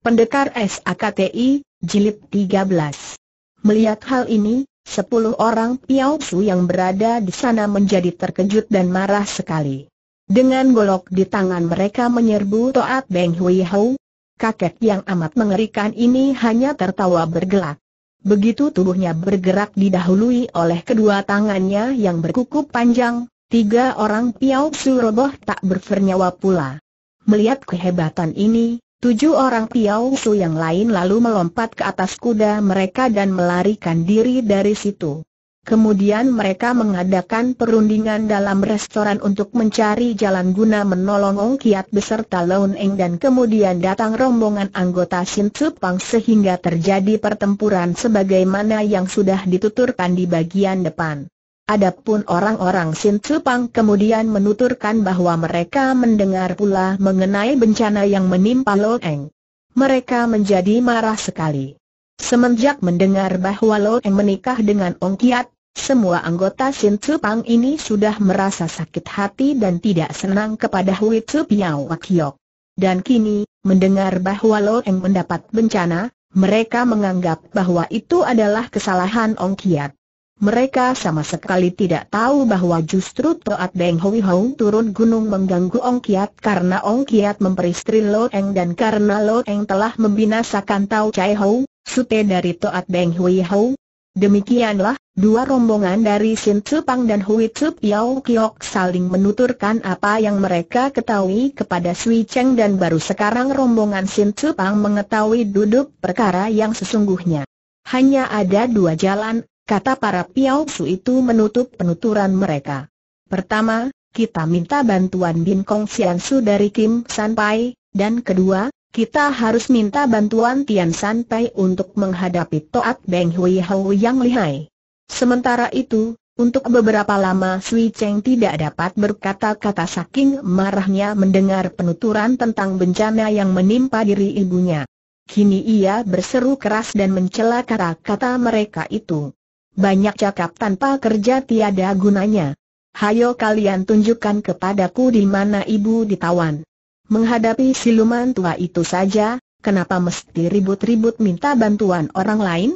Pendekar SAKTI, Jilid 13. Melihat hal ini, sepuluh orang Piao Su yang berada di sana menjadi terkejut dan marah sekali. Dengan golok di tangan mereka menyerbu Toat Beng Hui Hou. Kakek yang amat mengerikan ini hanya tertawa bergelak. Begitu tubuhnya bergerak didahului oleh kedua tangannya yang berkuku panjang, tiga orang Piao Su roboh tak bernyawa pula. Melihat kehebatan ini, Tujuh orang Piao Su yang lain lalu melompat ke atas kuda mereka dan melarikan diri dari situ. Kemudian mereka mengadakan perundingan dalam restoran untuk mencari jalan guna menolong Ong Kiat beserta Lon Eng dan kemudian datang rombongan anggota Sin Pang sehingga terjadi pertempuran sebagaimana yang sudah dituturkan di bagian depan. Adapun orang-orang Sin Pang kemudian menuturkan bahwa mereka mendengar pula mengenai bencana yang menimpa Lo Eng. Mereka menjadi marah sekali. Semenjak mendengar bahwa Lo Eng menikah dengan Ong Kiat, semua anggota Sin Pang ini sudah merasa sakit hati dan tidak senang kepada Hui Tzu Piao Wakiok. Dan kini, mendengar bahwa Lo Eng mendapat bencana, mereka menganggap bahwa itu adalah kesalahan Ong Kiat. Mereka sama sekali tidak tahu bahwa justru Toat Beng Hui Hong turun gunung mengganggu Ong Kiat karena Ong Kiat memperistri Lo Eng dan karena Lo Eng telah membinasakan Tau Chai Hou, sute dari Toat Beng Hui Hong. Demikianlah, dua rombongan dari Sin Pang dan Hui Tzu Piao Kiok saling menuturkan apa yang mereka ketahui kepada Sui Cheng dan baru sekarang rombongan Sin Pang mengetahui duduk perkara yang sesungguhnya. Hanya ada dua jalan, kata para Piao Su itu menutup penuturan mereka. Pertama, kita minta bantuan Bin Kong Sian Su dari Kim San Pai, dan kedua, kita harus minta bantuan Tian San Pai untuk menghadapi Toat Beng Hui Hou yang lihai. Sementara itu, untuk beberapa lama Sui Cheng tidak dapat berkata-kata saking marahnya mendengar penuturan tentang bencana yang menimpa diri ibunya. Kini ia berseru keras dan mencela kata-kata mereka itu. Banyak cakap tanpa kerja tiada gunanya. Hayo kalian tunjukkan kepadaku di mana ibu ditawan. Menghadapi siluman tua itu saja, kenapa mesti ribut-ribut minta bantuan orang lain?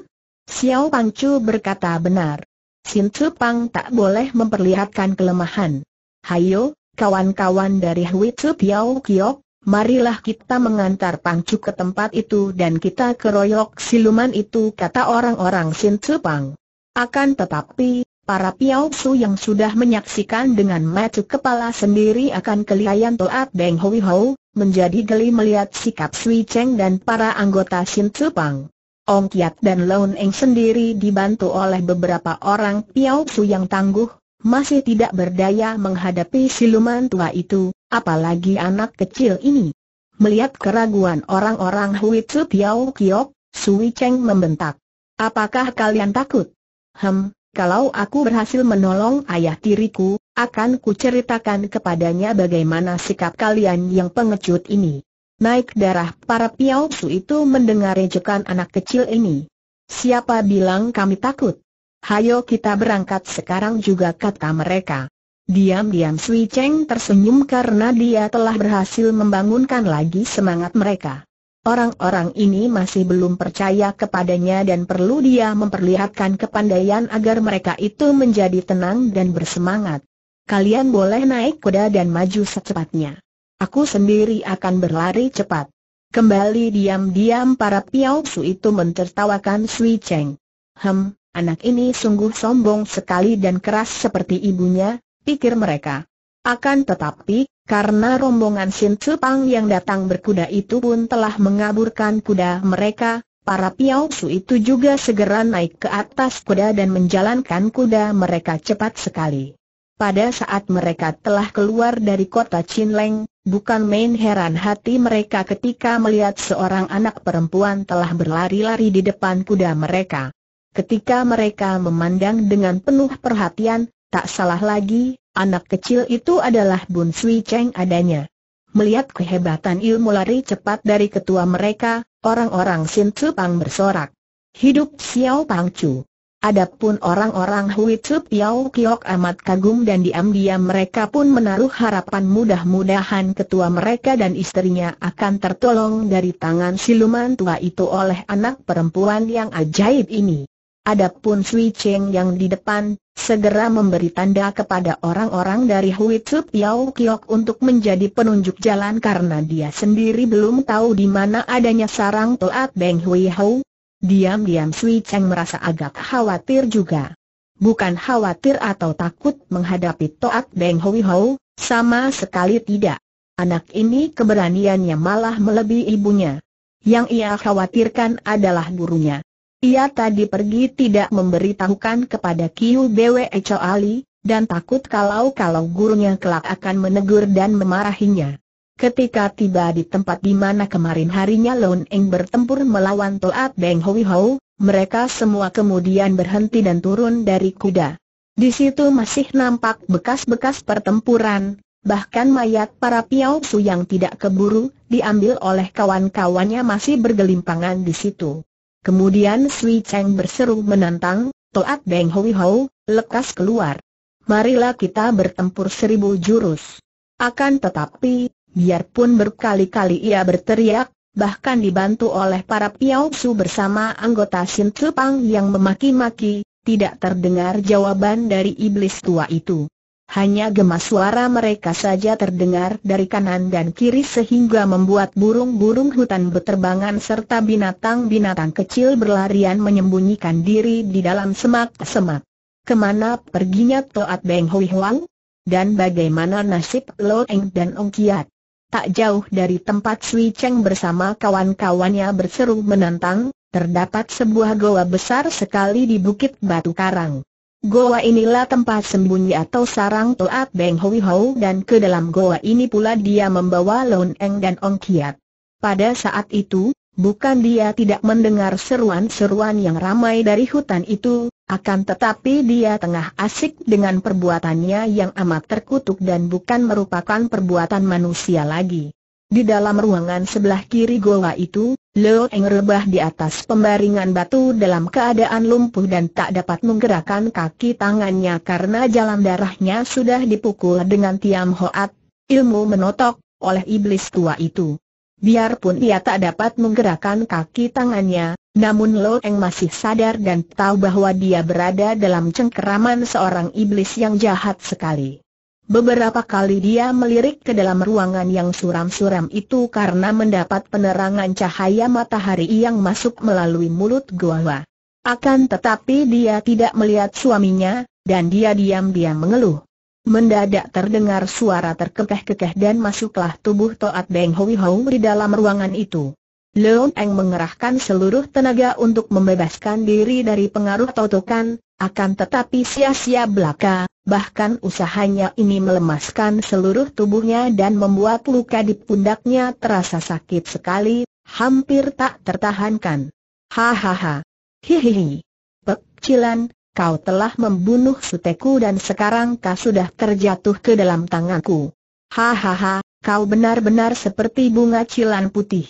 Xiao Pangcu berkata benar. Sin Pang tak boleh memperlihatkan kelemahan. Hayo, kawan-kawan dari Hui Tzu Piao Kiok, marilah kita mengantar Pangcu ke tempat itu dan kita keroyok siluman itu kata orang-orang Sin Pang. Akan tetapi, para Piao Su yang sudah menyaksikan dengan mata kepala sendiri akan kelihayan Toat Beng Hui Hou, menjadi geli melihat sikap Sui Cheng dan para anggota Sin Pang. Ong Kiat dan Lon Eng sendiri dibantu oleh beberapa orang Piao Su yang tangguh, masih tidak berdaya menghadapi siluman tua itu, apalagi anak kecil ini. Melihat keraguan orang-orang Hui Tzu Piao Kiok, Sui Cheng membentak. Apakah kalian takut? Hem, kalau aku berhasil menolong ayah tiriku, akan kuceritakan kepadanya bagaimana sikap kalian yang pengecut ini. Naik darah para Piao Su itu mendengar ejekan anak kecil ini. Siapa bilang kami takut? Hayo kita berangkat sekarang juga kata mereka. Diam-diam Sui Cheng tersenyum karena dia telah berhasil membangunkan lagi semangat mereka. Orang-orang ini masih belum percaya kepadanya dan perlu dia memperlihatkan kepandaian agar mereka itu menjadi tenang dan bersemangat. Kalian boleh naik kuda dan maju secepatnya. Aku sendiri akan berlari cepat. Kembali diam-diam para Piao Su itu mentertawakan Sui Cheng. Hem, anak ini sungguh sombong sekali dan keras seperti ibunya, pikir mereka. Akan tetapi, karena rombongan Sin Pang yang datang berkuda itu pun telah mengaburkan kuda mereka, para Piao Su itu juga segera naik ke atas kuda dan menjalankan kuda mereka cepat sekali. Pada saat mereka telah keluar dari kota Chinleng, bukan main heran hati mereka ketika melihat seorang anak perempuan telah berlari-lari di depan kuda mereka. Ketika mereka memandang dengan penuh perhatian, tak salah lagi, Anak kecil itu adalah Bun Sui Cheng adanya. Melihat kehebatan ilmu lari cepat dari ketua mereka, orang-orang Sin Pang bersorak. Hidup Xiao Pang Chu. Adapun orang-orang Hui Tzu Piao Kiok amat kagum dan diam-diam mereka pun menaruh harapan mudah-mudahan ketua mereka dan istrinya akan tertolong dari tangan siluman tua itu oleh anak perempuan yang ajaib ini. Adapun Sui Cheng yang di depan, segera memberi tanda kepada orang-orang dari Hui Tzu Piao Kiok untuk menjadi penunjuk jalan karena dia sendiri belum tahu di mana adanya sarang Toat Beng Hui Hou. Diam-diam Sui Cheng merasa agak khawatir juga. Bukan khawatir atau takut menghadapi Toat Beng Hui Hou, sama sekali tidak. Anak ini keberaniannya malah melebihi ibunya. Yang ia khawatirkan adalah gurunya. Ia tadi pergi tidak memberitahukan kepada Kiu Bwe Ali, dan takut kalau-kalau gurunya kelak akan menegur dan memarahinya. Ketika tiba di tempat di mana kemarin harinya Lon Eng bertempur melawan Toat Beng Hui Hou, mereka semua kemudian berhenti dan turun dari kuda. Di situ masih nampak bekas-bekas pertempuran, bahkan mayat para Piao Su yang tidak keburu, diambil oleh kawan-kawannya masih bergelimpangan di situ. Kemudian Sui Cheng berseru menantang, Toat Beng Hui Hou, lekas keluar. Marilah kita bertempur seribu jurus. Akan tetapi, biarpun berkali-kali ia berteriak, bahkan dibantu oleh para Piao Su bersama anggota Sin Pang yang memaki-maki, tidak terdengar jawaban dari iblis tua itu. Hanya gemas suara mereka saja terdengar dari kanan dan kiri sehingga membuat burung-burung hutan beterbangan serta binatang-binatang kecil berlarian menyembunyikan diri di dalam semak-semak. Ke mana perginya Toat Beng Hui Huang? Dan bagaimana nasib Lo Eng dan Ong Kiat? Tak jauh dari tempat Sui Cheng bersama kawan-kawannya berseru menantang, terdapat sebuah goa besar sekali di Bukit Batu Karang. Goa inilah tempat sembunyi atau sarang Toat Beng Hui Hou dan ke dalam goa ini pula dia membawa Lon Eng dan Ong Kiat. Pada saat itu, bukan dia tidak mendengar seruan-seruan yang ramai dari hutan itu, akan tetapi dia tengah asik dengan perbuatannya yang amat terkutuk dan bukan merupakan perbuatan manusia lagi. Di dalam ruangan sebelah kiri goa itu, Leo Eng rebah di atas pembaringan batu dalam keadaan lumpuh dan tak dapat menggerakkan kaki tangannya karena jalan darahnya sudah dipukul dengan tiam hoat, ilmu menotok, oleh iblis tua itu. Biarpun ia tak dapat menggerakkan kaki tangannya, namun Lo Eng masih sadar dan tahu bahwa dia berada dalam cengkeraman seorang iblis yang jahat sekali. Beberapa kali dia melirik ke dalam ruangan yang suram-suram itu karena mendapat penerangan cahaya matahari yang masuk melalui mulut gua. Akan tetapi dia tidak melihat suaminya, dan dia diam-diam mengeluh. Mendadak terdengar suara terkekeh-kekeh dan masuklah tubuh Toat Beng Hui Hou di dalam ruangan itu. Leon Eng mengerahkan seluruh tenaga untuk membebaskan diri dari pengaruh totokan, akan tetapi sia-sia belaka, bahkan usahanya ini melemaskan seluruh tubuhnya dan membuat luka di pundaknya terasa sakit sekali, hampir tak tertahankan. Hahaha. Hihihi. Pekcilan, kau telah membunuh suteku dan sekarang kau sudah terjatuh ke dalam tanganku. Hahaha, kau benar-benar seperti bunga cilan putih.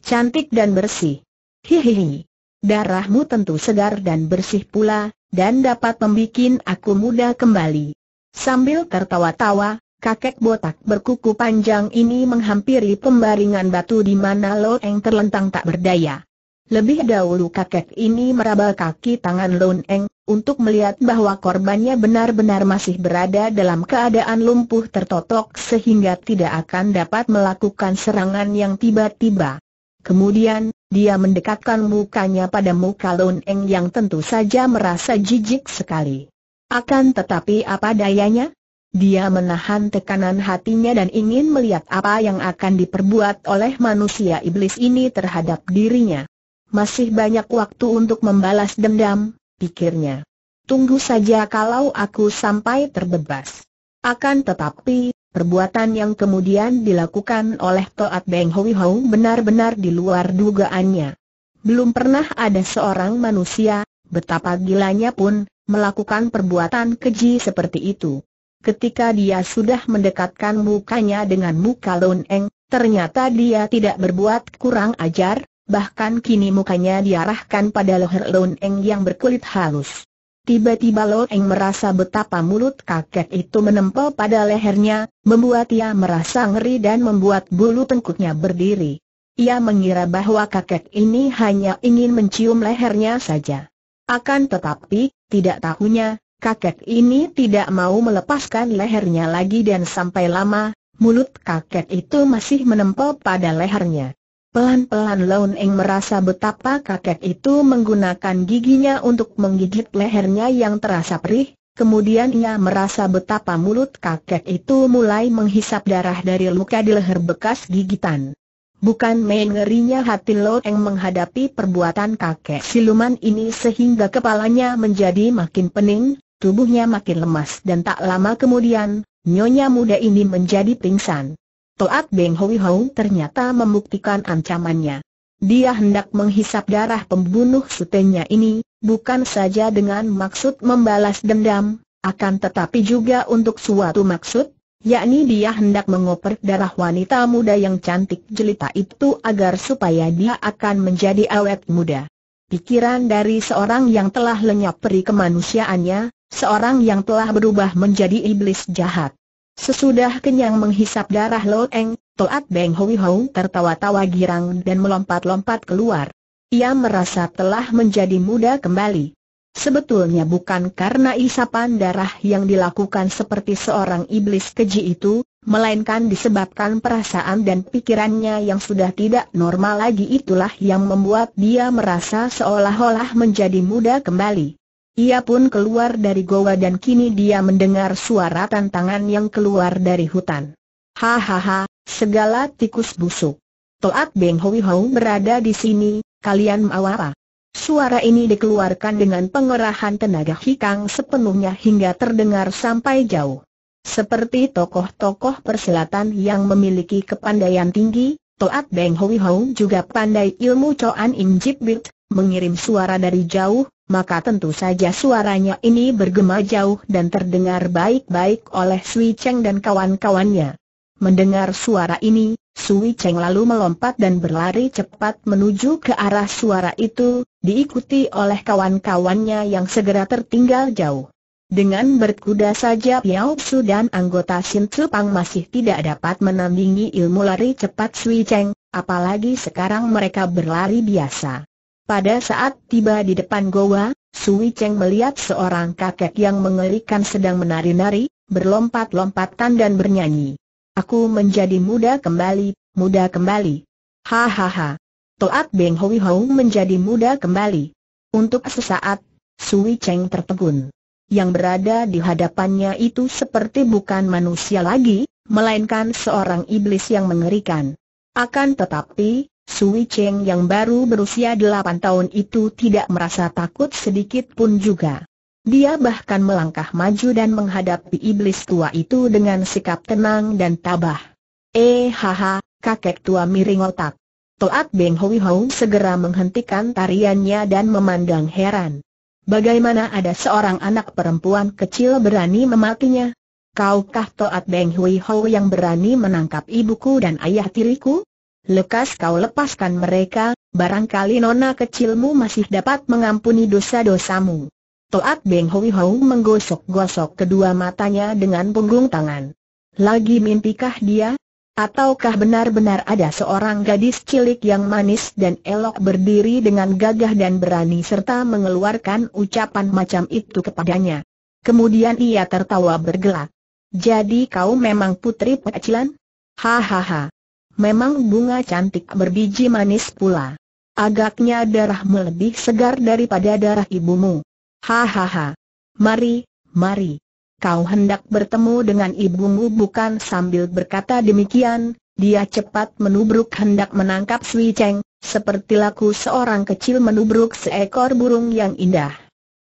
Cantik dan bersih. Hihihi. Darahmu tentu segar dan bersih pula, dan dapat membuat aku muda kembali. Sambil tertawa-tawa, kakek botak berkuku panjang ini menghampiri pembaringan batu di mana Lo Eng terlentang tak berdaya. Lebih dahulu kakek ini meraba kaki tangan Lon Eng, untuk melihat bahwa korbannya benar-benar masih berada dalam keadaan lumpuh tertotok sehingga tidak akan dapat melakukan serangan yang tiba-tiba. Kemudian, dia mendekatkan mukanya pada muka Lun Eng yang tentu saja merasa jijik sekali. Akan tetapi apa dayanya? Dia menahan tekanan hatinya dan ingin melihat apa yang akan diperbuat oleh manusia iblis ini terhadap dirinya. Masih banyak waktu untuk membalas dendam, pikirnya. Tunggu saja kalau aku sampai terbebas. Akan tetapi, Perbuatan yang kemudian dilakukan oleh Toat Beng Hui Hou benar-benar di luar dugaannya. Belum pernah ada seorang manusia, betapa gilanya pun, melakukan perbuatan keji seperti itu. Ketika dia sudah mendekatkan mukanya dengan muka Lon Eng, ternyata dia tidak berbuat kurang ajar, bahkan kini mukanya diarahkan pada leher Lon Eng yang berkulit halus. Tiba-tiba Lo Eng merasa betapa mulut kakek itu menempel pada lehernya, membuat ia merasa ngeri dan membuat bulu tengkuknya berdiri. Ia mengira bahwa kakek ini hanya ingin mencium lehernya saja. Akan tetapi, tidak tahunya, kakek ini tidak mau melepaskan lehernya lagi dan sampai lama, mulut kakek itu masih menempel pada lehernya. Pelan-pelan Lon Eng merasa betapa kakek itu menggunakan giginya untuk menggigit lehernya yang terasa perih, kemudian ia merasa betapa mulut kakek itu mulai menghisap darah dari luka di leher bekas gigitan. Bukan main ngerinya hati Lon Eng menghadapi perbuatan kakek siluman ini sehingga kepalanya menjadi makin pening, tubuhnya makin lemas dan tak lama kemudian, nyonya muda ini menjadi pingsan. Toat Beng Hui Hou ternyata membuktikan ancamannya. Dia hendak menghisap darah pembunuh sutenya ini, bukan saja dengan maksud membalas dendam, akan tetapi juga untuk suatu maksud, yakni dia hendak mengoper darah wanita muda yang cantik jelita itu agar supaya dia akan menjadi awet muda. Pikiran dari seorang yang telah lenyap peri kemanusiaannya, seorang yang telah berubah menjadi iblis jahat. Sesudah kenyang menghisap darah Lo Eng, Toat Beng Hui Hou tertawa-tawa girang dan melompat-lompat keluar. Ia merasa telah menjadi muda kembali. Sebetulnya bukan karena isapan darah yang dilakukan seperti seorang iblis keji itu, melainkan disebabkan perasaan dan pikirannya yang sudah tidak normal lagi itulah yang membuat dia merasa seolah-olah menjadi muda kembali. Ia pun keluar dari goa dan kini dia mendengar suara tantangan yang keluar dari hutan. Hahaha, segala tikus busuk. Toat Beng Hui Hou berada di sini, kalian mau apa? Suara ini dikeluarkan dengan pengerahan tenaga hikang sepenuhnya hingga terdengar sampai jauh. Seperti tokoh-tokoh persilatan yang memiliki kepandaian tinggi, Toat Beng Hui Hou juga pandai ilmu Choan Im Jip mengirim suara dari jauh, maka tentu saja suaranya ini bergema jauh dan terdengar baik-baik oleh Sui Cheng dan kawan-kawannya. Mendengar suara ini, Sui Cheng lalu melompat dan berlari cepat menuju ke arah suara itu, diikuti oleh kawan-kawannya yang segera tertinggal jauh. Dengan berkuda saja Piao Su dan anggota Sin Pang masih tidak dapat menandingi ilmu lari cepat Sui Cheng, apalagi sekarang mereka berlari biasa. Pada saat tiba di depan goa, Sui Cheng melihat seorang kakek yang mengerikan sedang menari-nari, berlompat-lompatan dan bernyanyi. Aku menjadi muda kembali, muda kembali. Hahaha. Toat Beng Hui Hou menjadi muda kembali. Untuk sesaat, Sui Cheng tertegun. Yang berada di hadapannya itu seperti bukan manusia lagi, melainkan seorang iblis yang mengerikan. Akan tetapi, Sui Cheng yang baru berusia delapan tahun itu tidak merasa takut sedikit pun juga. Dia bahkan melangkah maju dan menghadapi iblis tua itu dengan sikap tenang dan tabah. Eh haha, kakek tua miring otak. Toat Beng Hui Hou segera menghentikan tariannya dan memandang heran. Bagaimana ada seorang anak perempuan kecil berani memakinya? Kaukah Toat Beng Hui Hou yang berani menangkap ibuku dan ayah tiriku? Lekas kau lepaskan mereka, barangkali nona kecilmu masih dapat mengampuni dosa-dosamu. Toat Beng Hui Hou menggosok-gosok kedua matanya dengan punggung tangan. Lagi mimpikah dia? Ataukah benar-benar ada seorang gadis cilik yang manis dan elok berdiri dengan gagah dan berani serta mengeluarkan ucapan macam itu kepadanya? Kemudian ia tertawa bergelak. Jadi kau memang putri pecilan? Hahaha. Memang bunga cantik berbiji manis pula. Agaknya darahmu lebih segar daripada darah ibumu. Hahaha. Mari, mari. Kau hendak bertemu dengan ibumu bukan sambil berkata demikian, dia cepat menubruk hendak menangkap Sui Cheng, seperti laku seorang kecil menubruk seekor burung yang indah.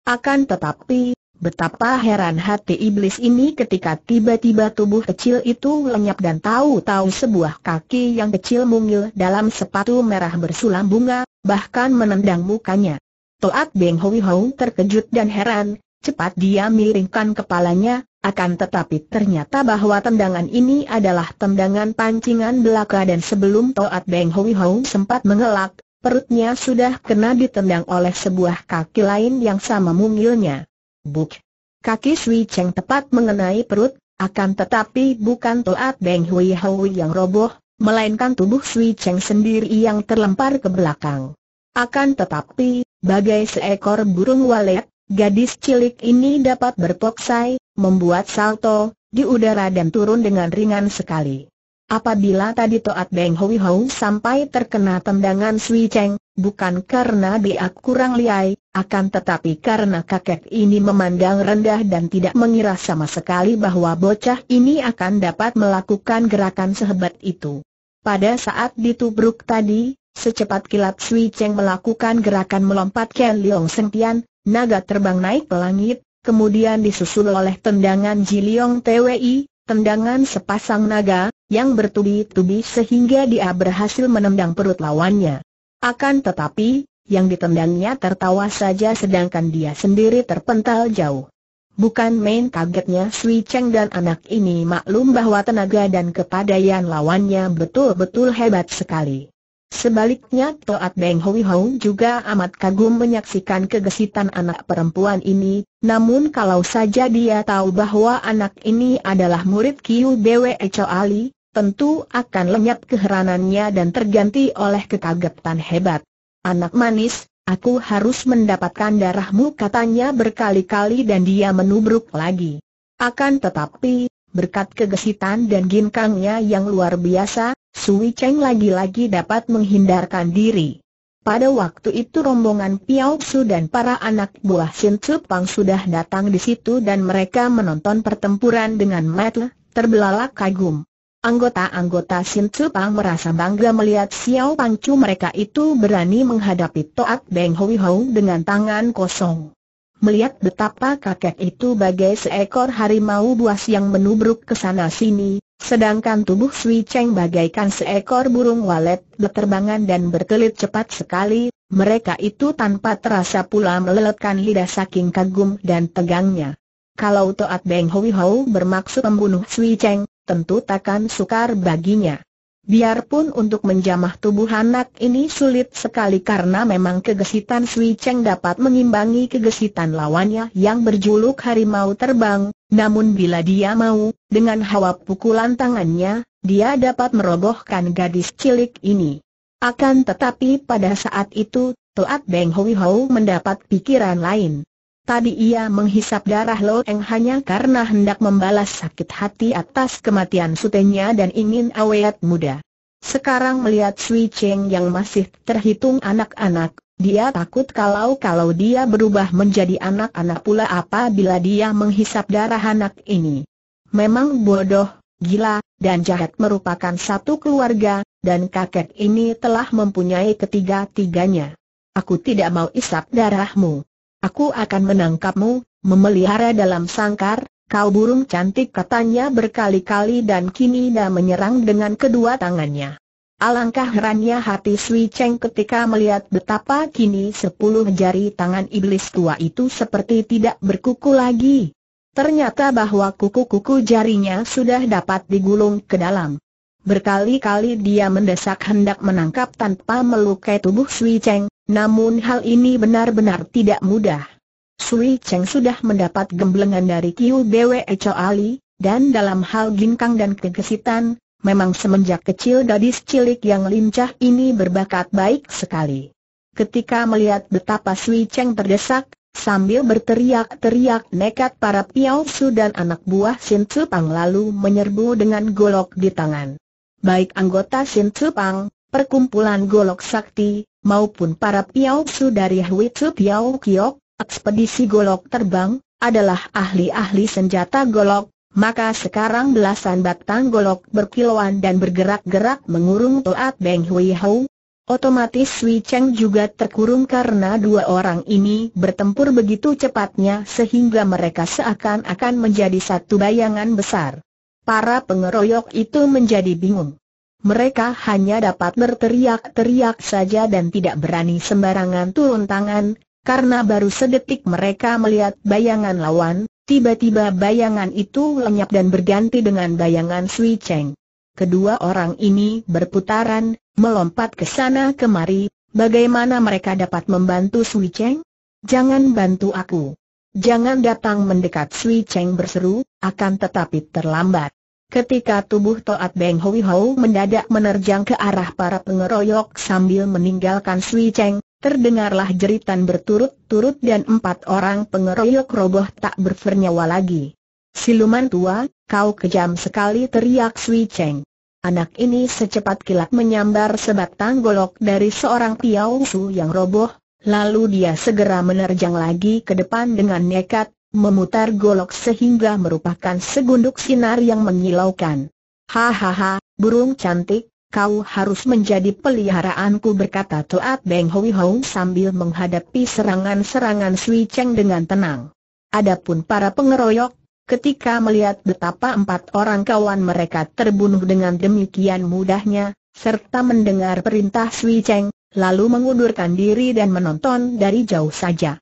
Akan tetapi, Betapa heran hati iblis ini ketika tiba-tiba tubuh kecil itu lenyap dan tahu-tahu sebuah kaki yang kecil mungil dalam sepatu merah bersulam bunga, bahkan menendang mukanya. Toat Beng Hui Hou terkejut dan heran, cepat dia miringkan kepalanya, akan tetapi ternyata bahwa tendangan ini adalah tendangan pancingan belaka dan sebelum Toat Beng Hui Hou sempat mengelak, perutnya sudah kena ditendang oleh sebuah kaki lain yang sama mungilnya. Buk. Kaki Sui Cheng tepat mengenai perut, akan tetapi bukan Toat Beng Hui Hui yang roboh, melainkan tubuh Sui Cheng sendiri yang terlempar ke belakang. Akan tetapi, bagai seekor burung walet, gadis cilik ini dapat berpoksai, membuat salto, di udara dan turun dengan ringan sekali. Apabila tadi Toat Beng Hui Hou sampai terkena tendangan Sui Cheng, bukan karena dia kurang liai, akan tetapi karena kakek ini memandang rendah dan tidak mengira sama sekali bahwa bocah ini akan dapat melakukan gerakan sehebat itu. Pada saat ditubruk tadi, secepat kilat Sui Cheng melakukan gerakan melompat Ken Leong Sengtian, naga terbang naik ke langit, kemudian disusul oleh tendangan Jiliong TWI, tendangan sepasang naga, yang bertubi-tubi sehingga dia berhasil menendang perut lawannya. Akan tetapi, yang ditendangnya tertawa saja sedangkan dia sendiri terpental jauh. Bukan main kagetnya Sui Cheng dan anak ini maklum bahwa tenaga dan kepadaian lawannya betul-betul hebat sekali. Sebaliknya Toat Beng Hui Hou juga amat kagum menyaksikan kegesitan anak perempuan ini, namun kalau saja dia tahu bahwa anak ini adalah murid Kiu Bwe Echo Ali, tentu akan lenyap keheranannya dan terganti oleh kekagetan hebat. Anak manis, aku harus mendapatkan darahmu katanya berkali-kali dan dia menubruk lagi. Akan tetapi, berkat kegesitan dan ginkangnya yang luar biasa, Sui Cheng lagi-lagi dapat menghindarkan diri. Pada waktu itu rombongan Piao Su dan para anak buah Sin Pang sudah datang di situ dan mereka menonton pertempuran dengan mata terbelalak kagum. Anggota-anggota Sin Pang merasa bangga melihat Xiao Pangcu mereka itu berani menghadapi Toat Beng Hui Hou dengan tangan kosong. Melihat betapa kakek itu bagai seekor harimau buas yang menubruk ke sana sini, Sedangkan tubuh Sui Cheng bagaikan seekor burung walet berterbangan dan berkelit cepat sekali, mereka itu tanpa terasa pula meleletkan lidah saking kagum dan tegangnya. Kalau Toat Beng Hui Hou bermaksud membunuh Sui Cheng, tentu takkan sukar baginya. Biarpun untuk menjamah tubuh anak ini sulit sekali karena memang kegesitan Sui Cheng dapat mengimbangi kegesitan lawannya yang berjuluk harimau terbang, namun bila dia mau, dengan hawa pukulan tangannya, dia dapat merobohkan gadis cilik ini. Akan tetapi pada saat itu, Toat Beng Hui Hou mendapat pikiran lain. Tadi ia menghisap darah Lo Eng hanya karena hendak membalas sakit hati atas kematian sutenya dan ingin awet muda. Sekarang melihat Sui Cheng yang masih terhitung anak-anak, dia takut kalau-kalau dia berubah menjadi anak-anak pula apabila dia menghisap darah anak ini. Memang bodoh, gila, dan jahat merupakan satu keluarga, dan kakek ini telah mempunyai ketiga-tiganya. Aku tidak mau isap darahmu. Aku akan menangkapmu, memelihara dalam sangkar, kau burung cantik katanya berkali-kali dan kini dah menyerang dengan kedua tangannya. Alangkah herannya hati Sui Cheng ketika melihat betapa kini sepuluh jari tangan iblis tua itu seperti tidak berkuku lagi. Ternyata bahwa kuku-kuku jarinya sudah dapat digulung ke dalam. Berkali-kali dia mendesak hendak menangkap tanpa melukai tubuh Sui Cheng, namun hal ini benar-benar tidak mudah. Sui Cheng sudah mendapat gemblengan dari Kiu Bwe Echo Ali, dan dalam hal ginkang dan kegesitan, memang semenjak kecil gadis cilik yang lincah ini berbakat baik sekali. Ketika melihat betapa Sui Cheng terdesak, sambil berteriak-teriak nekat para Piao Su dan anak buah Sin Pang lalu menyerbu dengan golok di tangan. Baik anggota Sin Pang, perkumpulan golok sakti, maupun para Piao Su dari Hui Tzu Piao Kiok, ekspedisi golok terbang, adalah ahli-ahli senjata golok, maka sekarang belasan batang golok berkilauan dan bergerak-gerak mengurung Toat Beng Hui Hou. Otomatis Sui Cheng juga terkurung karena dua orang ini bertempur begitu cepatnya sehingga mereka seakan-akan menjadi satu bayangan besar. Para pengeroyok itu menjadi bingung. Mereka hanya dapat berteriak-teriak saja dan tidak berani sembarangan turun tangan, karena baru sedetik mereka melihat bayangan lawan, tiba-tiba bayangan itu lenyap dan berganti dengan bayangan Sui Cheng. Kedua orang ini berputaran, melompat ke sana kemari, bagaimana mereka dapat membantu Sui Cheng? Jangan bantu aku. Jangan datang mendekat Sui Cheng berseru, akan tetapi terlambat. Ketika tubuh Toat Beng Hui Hou mendadak menerjang ke arah para pengeroyok sambil meninggalkan Sui Cheng, terdengarlah jeritan berturut-turut dan empat orang pengeroyok roboh tak bernyawa lagi. Siluman tua, kau kejam sekali teriak Sui Cheng. Anak ini secepat kilat menyambar sebatang golok dari seorang Piao Su yang roboh, Lalu dia segera menerjang lagi ke depan dengan nekat, memutar golok sehingga merupakan segunduk sinar yang menyilaukan. Hahaha, burung cantik, kau harus menjadi peliharaanku berkata Toat Beng Hui Hong sambil menghadapi serangan-serangan Sui Cheng dengan tenang. Adapun para pengeroyok, ketika melihat betapa empat orang kawan mereka terbunuh dengan demikian mudahnya, serta mendengar perintah Sui Cheng, lalu mengundurkan diri dan menonton dari jauh saja.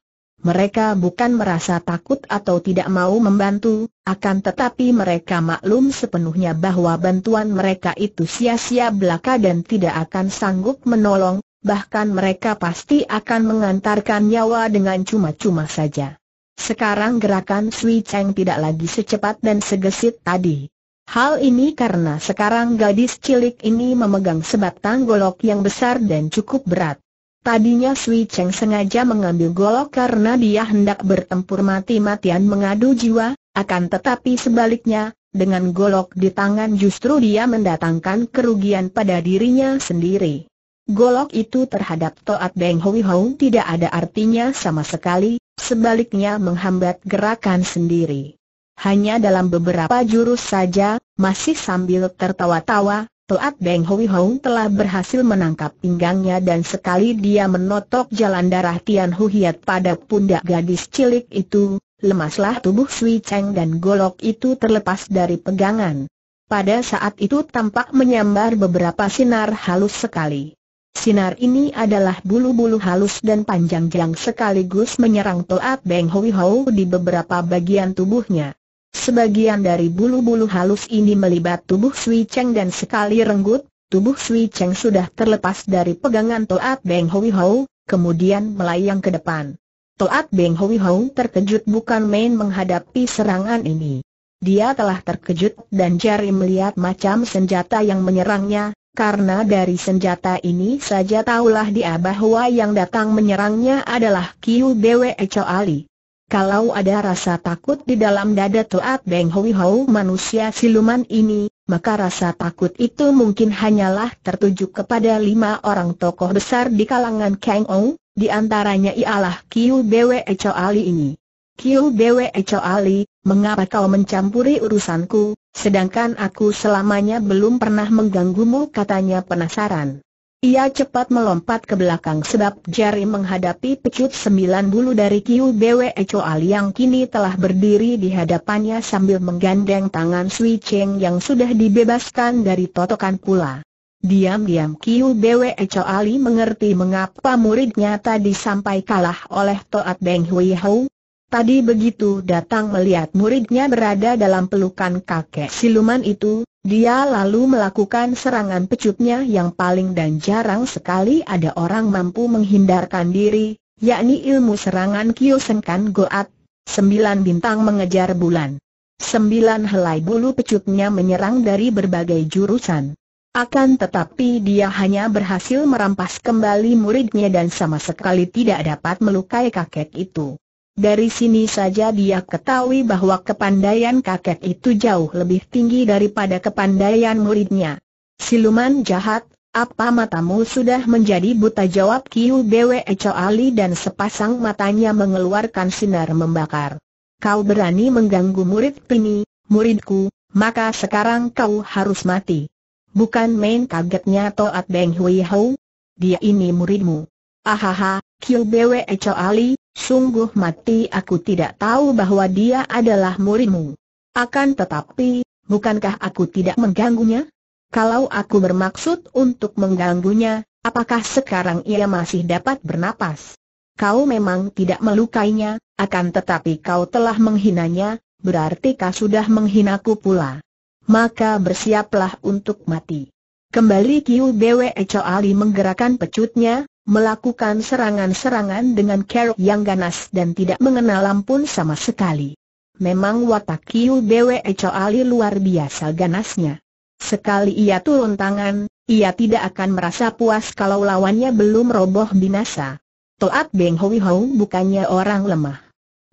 Mereka bukan merasa takut atau tidak mau membantu, akan tetapi mereka maklum sepenuhnya bahwa bantuan mereka itu sia-sia belaka dan tidak akan sanggup menolong, bahkan mereka pasti akan mengantarkan nyawa dengan cuma-cuma saja. Sekarang gerakan Sui Cheng tidak lagi secepat dan segesit tadi. Hal ini karena sekarang gadis cilik ini memegang sebatang golok yang besar dan cukup berat. Tadinya Sui Cheng sengaja mengambil golok karena dia hendak bertempur mati-matian mengadu jiwa, akan tetapi sebaliknya, dengan golok di tangan justru dia mendatangkan kerugian pada dirinya sendiri. Golok itu terhadap Toat Beng Hui Hong tidak ada artinya sama sekali, sebaliknya menghambat gerakan sendiri. Hanya dalam beberapa jurus saja, masih sambil tertawa-tawa, Toat Beng Hui Hong telah berhasil menangkap pinggangnya dan sekali dia menotok jalan darah Tian Hu Hiat pada pundak gadis cilik itu, lemaslah tubuh Sui Cheng dan golok itu terlepas dari pegangan. Pada saat itu tampak menyambar beberapa sinar halus sekali. Sinar ini adalah bulu-bulu halus dan panjang yang sekaligus menyerang Toat Beng Hui Hou di beberapa bagian tubuhnya. Sebagian dari bulu-bulu halus ini melibat tubuh Sui Cheng dan sekali renggut, tubuh Sui Cheng sudah terlepas dari pegangan Toat Beng Hui Hou, kemudian melayang ke depan. Toat Beng Hui Hou terkejut bukan main menghadapi serangan ini. Dia telah terkejut dan jari melihat macam senjata yang menyerangnya, karena dari senjata ini saja tahulah dia bahwa yang datang menyerangnya adalah Kiu Bwe Cho Ali. Kalau ada rasa takut di dalam dada Toat Beng Hui Hou manusia siluman ini, maka rasa takut itu mungkin hanyalah tertuju kepada lima orang tokoh besar di kalangan Kang Ou, di antaranya ialah Kiu Bwe Cho Ali ini. Kiu Bwe Cho Ali, mengapa kau mencampuri urusanku, sedangkan aku selamanya belum pernah mengganggumu katanya penasaran. Ia cepat melompat ke belakang sebab jari menghadapi pecut sembilan bulu dari Kiu Bwe Choal yang kini telah berdiri di hadapannya sambil menggandeng tangan Sui Cheng yang sudah dibebaskan dari totokan pula. Diam-diam Kiu Bwe Choali mengerti mengapa muridnya tadi sampai kalah oleh Toat Beng Hui Hou. Tadi begitu datang melihat muridnya berada dalam pelukan kakek siluman itu, dia lalu melakukan serangan pecutnya yang paling dan jarang sekali ada orang mampu menghindarkan diri, yakni ilmu serangan Kyosenkan Goat, sembilan bintang mengejar bulan. Sembilan helai bulu pecutnya menyerang dari berbagai jurusan. Akan tetapi dia hanya berhasil merampas kembali muridnya dan sama sekali tidak dapat melukai kakek itu. Dari sini saja dia ketahui bahwa kepandaian kakek itu jauh lebih tinggi daripada kepandaian muridnya. Siluman jahat, apa matamu sudah menjadi buta jawab Kiu Bwe Ali dan sepasang matanya mengeluarkan sinar membakar. Kau berani mengganggu murid ini, muridku, maka sekarang kau harus mati. Bukan main kagetnya Toat Beng Hui Hou. Dia ini muridmu. Ahaha, Kiu Bwe Ali, Sungguh mati aku tidak tahu bahwa dia adalah muridmu. Akan tetapi, bukankah aku tidak mengganggunya? Kalau aku bermaksud untuk mengganggunya, apakah sekarang ia masih dapat bernapas? Kau memang tidak melukainya, akan tetapi kau telah menghinanya, berarti kau sudah menghinaku pula. Maka bersiaplah untuk mati. Kembali Kiu Bwe Echo Ali menggerakkan pecutnya, melakukan serangan-serangan dengan cara yang ganas dan tidak mengenal ampun sama sekali. Memang watak Kiu Bwe Ali luar biasa ganasnya. Sekali ia turun tangan, ia tidak akan merasa puas kalau lawannya belum roboh binasa. Toat Beng Hui Hou bukannya orang lemah.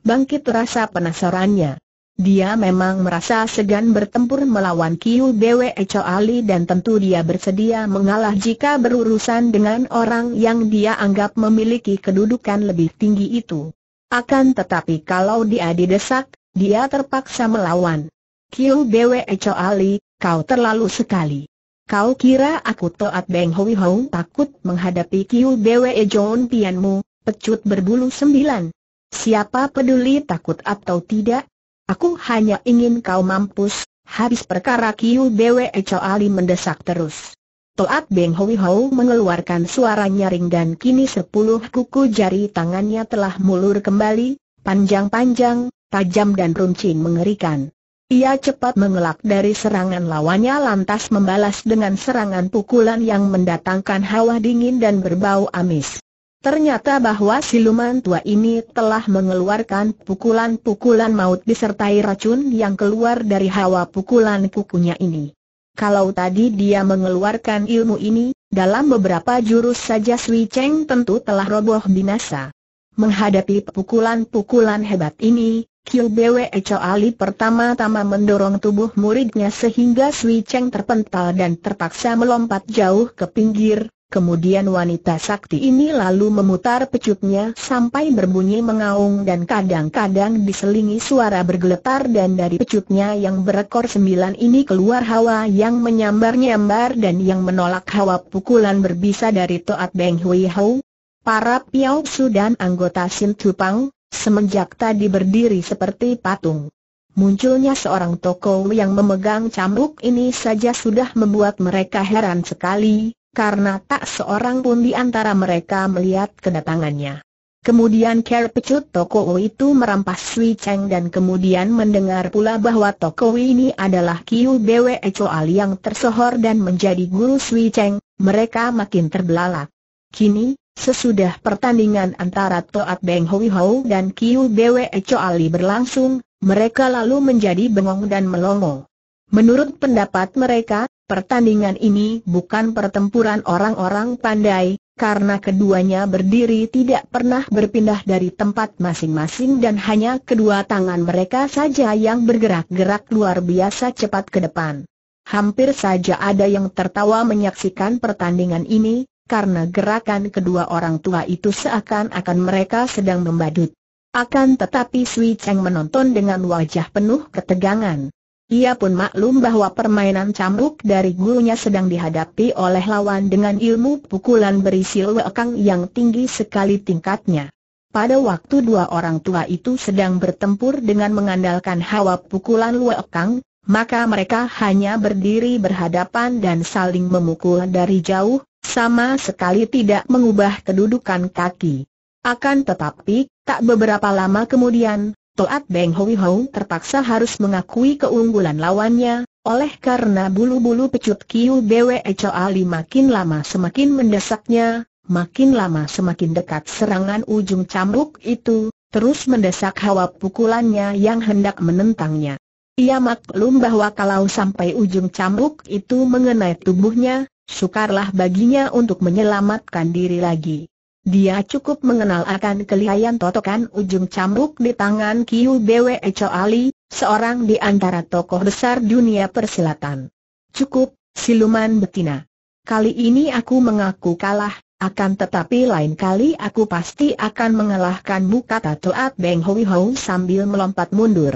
Bangkit rasa penasarannya. Dia memang merasa segan bertempur melawan Kiu Bwe Ali dan tentu dia bersedia mengalah jika berurusan dengan orang yang dia anggap memiliki kedudukan lebih tinggi itu. Akan tetapi kalau dia didesak, dia terpaksa melawan. Kiu Bwe Ali, kau terlalu sekali. Kau kira aku Toat Beng Hui Hou takut menghadapi Kiu Bwe John Pianmu, pecut berbulu sembilan. Siapa peduli takut atau tidak, Aku hanya ingin kau mampus, habis perkara Kiu Bwe Ali mendesak terus. Toat Beng Hui Hou mengeluarkan suara nyaring dan kini sepuluh kuku jari tangannya telah mulur kembali, panjang-panjang, tajam dan runcing mengerikan. Ia cepat mengelak dari serangan lawannya lantas membalas dengan serangan pukulan yang mendatangkan hawa dingin dan berbau amis. Ternyata bahwa siluman tua ini telah mengeluarkan pukulan-pukulan maut disertai racun yang keluar dari hawa pukulan kukunya ini. Kalau tadi dia mengeluarkan ilmu ini, dalam beberapa jurus saja Sui Cheng tentu telah roboh binasa. Menghadapi pukulan-pukulan hebat ini, Kiu Bwe Ali pertama-tama mendorong tubuh muridnya sehingga Sui Cheng terpental dan terpaksa melompat jauh ke pinggir, Kemudian wanita sakti ini lalu memutar pecutnya sampai berbunyi mengaung dan kadang-kadang diselingi suara bergeletar dan dari pecutnya yang berekor sembilan ini keluar hawa yang menyambar-nyambar dan yang menolak hawa pukulan berbisa dari Toat Beng Hui Hou. Para Piao Su dan anggota Sin Tupang, semenjak tadi berdiri seperti patung. Munculnya seorang tokoh yang memegang cambuk ini saja sudah membuat mereka heran sekali, karena tak seorang pun di antara mereka melihat kedatangannya. Kemudian Ker pecut toko itu merampas Sui Cheng dan kemudian mendengar pula bahwa toko ini adalah Kiu Bwe Choal yang tersohor dan menjadi guru Sui Cheng, mereka makin terbelalak. Kini, sesudah pertandingan antara Toat Beng Hui Hou dan Kiu Bwe Choali berlangsung, mereka lalu menjadi bengong dan melongo. Menurut pendapat mereka, pertandingan ini bukan pertempuran orang-orang pandai, karena keduanya berdiri tidak pernah berpindah dari tempat masing-masing dan hanya kedua tangan mereka saja yang bergerak-gerak luar biasa cepat ke depan. Hampir saja ada yang tertawa menyaksikan pertandingan ini, karena gerakan kedua orang tua itu seakan-akan mereka sedang membadut. Akan tetapi Sui Cheng menonton dengan wajah penuh ketegangan. Ia pun maklum bahwa permainan cambuk dari gurunya sedang dihadapi oleh lawan dengan ilmu pukulan berisi lekang yang tinggi sekali tingkatnya. Pada waktu dua orang tua itu sedang bertempur dengan mengandalkan hawa pukulan lekang, maka mereka hanya berdiri berhadapan dan saling memukul dari jauh, sama sekali tidak mengubah kedudukan kaki. Akan tetapi, tak beberapa lama kemudian, Toat Beng Hui Hou terpaksa harus mengakui keunggulan lawannya, oleh karena bulu-bulu pecut Kiu Bwe Ali makin lama semakin mendesaknya, makin lama semakin dekat serangan ujung cambuk itu, terus mendesak hawa pukulannya yang hendak menentangnya. Ia maklum bahwa kalau sampai ujung cambuk itu mengenai tubuhnya, sukarlah baginya untuk menyelamatkan diri lagi. Dia cukup mengenal akan kelihayan totokan ujung cambuk di tangan Kiu Bwe Ali, seorang di antara tokoh besar dunia persilatan. Cukup, siluman betina. Kali ini aku mengaku kalah, akan tetapi lain kali aku pasti akan mengalahkanmu kata Toat Beng Hui Hou sambil melompat mundur.